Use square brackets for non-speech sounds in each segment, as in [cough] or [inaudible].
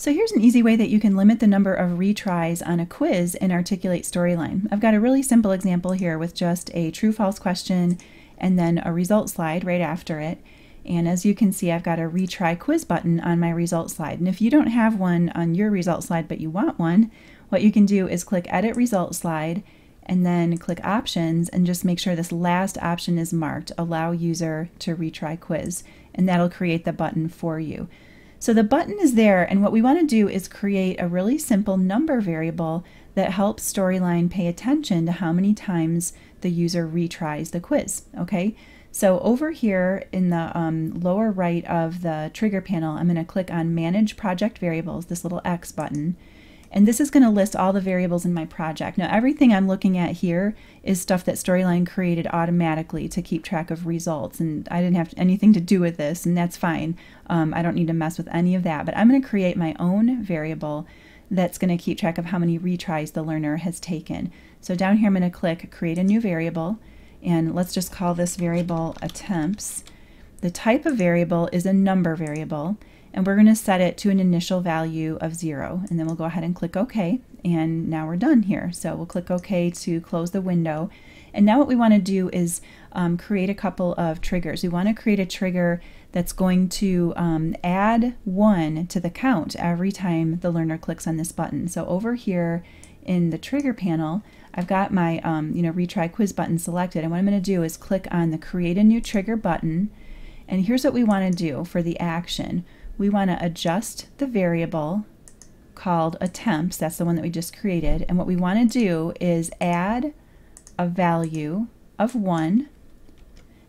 So here's an easy way that you can limit the number of retries on a quiz in Articulate Storyline. I've got a really simple example here with just a true-false question and then a result slide right after it. And as you can see, I've got a retry quiz button on my result slide. And if you don't have one on your result slide, but you want one, what you can do is click Edit Result Slide and then click Options and just make sure this last option is marked, Allow User to Retry Quiz. And that'll create the button for you. So the button is there, and what we want to do is create a really simple number variable that helps Storyline pay attention to how many times the user retries the quiz, okay? So over here in the um, lower right of the trigger panel, I'm going to click on Manage Project Variables, this little X button, and this is going to list all the variables in my project. Now everything I'm looking at here is stuff that Storyline created automatically to keep track of results. And I didn't have anything to do with this, and that's fine. Um, I don't need to mess with any of that. But I'm going to create my own variable that's going to keep track of how many retries the learner has taken. So down here I'm going to click Create a New Variable. And let's just call this variable attempts. The type of variable is a number variable and we're going to set it to an initial value of zero and then we'll go ahead and click OK and now we're done here. So we'll click OK to close the window. And now what we want to do is um, create a couple of triggers. We want to create a trigger that's going to um, add one to the count every time the learner clicks on this button. So over here in the trigger panel I've got my um, you know retry quiz button selected and what I'm going to do is click on the create a new trigger button. And here's what we want to do for the action we want to adjust the variable called attempts, that's the one that we just created, and what we want to do is add a value of 1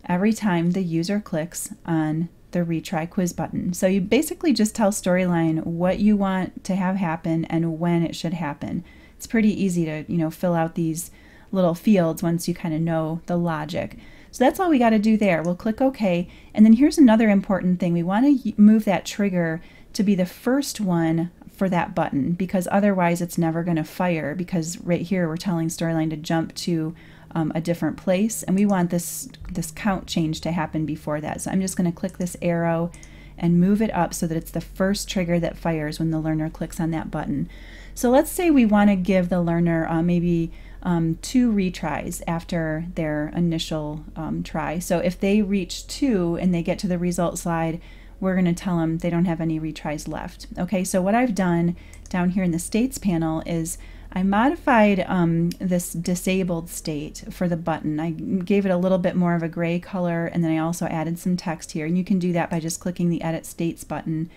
every time the user clicks on the retry quiz button. So you basically just tell Storyline what you want to have happen and when it should happen. It's pretty easy to, you know, fill out these little fields once you kind of know the logic. So that's all we got to do there. We'll click OK. And then here's another important thing. We want to move that trigger to be the first one for that button because otherwise it's never going to fire because right here we're telling Storyline to jump to um, a different place and we want this this count change to happen before that. So I'm just going to click this arrow and move it up so that it's the first trigger that fires when the learner clicks on that button. So let's say we want to give the learner uh, maybe um, two retries after their initial um, try. So if they reach two and they get to the result slide, we're going to tell them they don't have any retries left. Okay, so what I've done down here in the states panel is I modified um, this disabled state for the button. I gave it a little bit more of a gray color and then I also added some text here. And you can do that by just clicking the Edit States button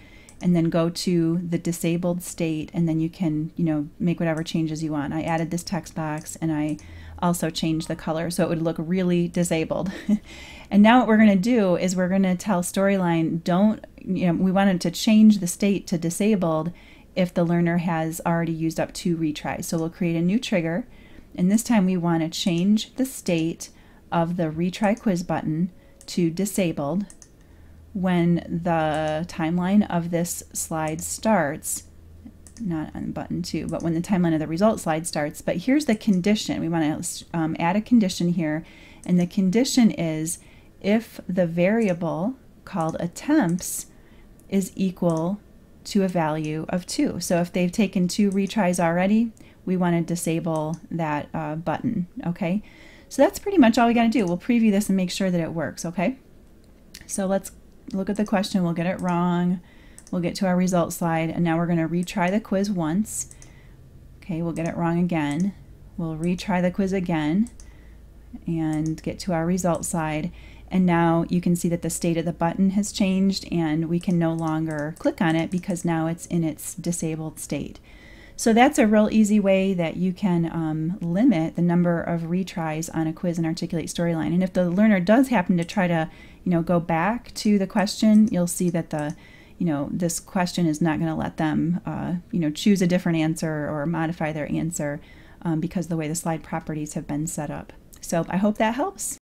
and then go to the disabled state and then you can you know make whatever changes you want. I added this text box and I also changed the color so it would look really disabled. [laughs] And now what we're going to do is we're going to tell storyline don't you know we wanted to change the state to disabled if the learner has already used up two retries. So we'll create a new trigger and this time we want to change the state of the retry quiz button to disabled when the timeline of this slide starts, not on button two, but when the timeline of the result slide starts. But here's the condition. We want to um, add a condition here, and the condition is if the variable called attempts is equal to a value of 2. So if they've taken two retries already, we want to disable that uh, button, okay? So that's pretty much all we got to do. We'll preview this and make sure that it works, okay? So let's look at the question, we'll get it wrong, we'll get to our result slide, and now we're going to retry the quiz once. Okay, we'll get it wrong again. We'll retry the quiz again and get to our result slide. And now you can see that the state of the button has changed and we can no longer click on it because now it's in its disabled state. So that's a real easy way that you can um, limit the number of retries on a quiz and articulate storyline. And if the learner does happen to try to, you know, go back to the question, you'll see that the, you know, this question is not going to let them, uh, you know, choose a different answer or modify their answer um, because the way the slide properties have been set up. So I hope that helps.